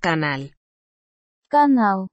Canal. Canal.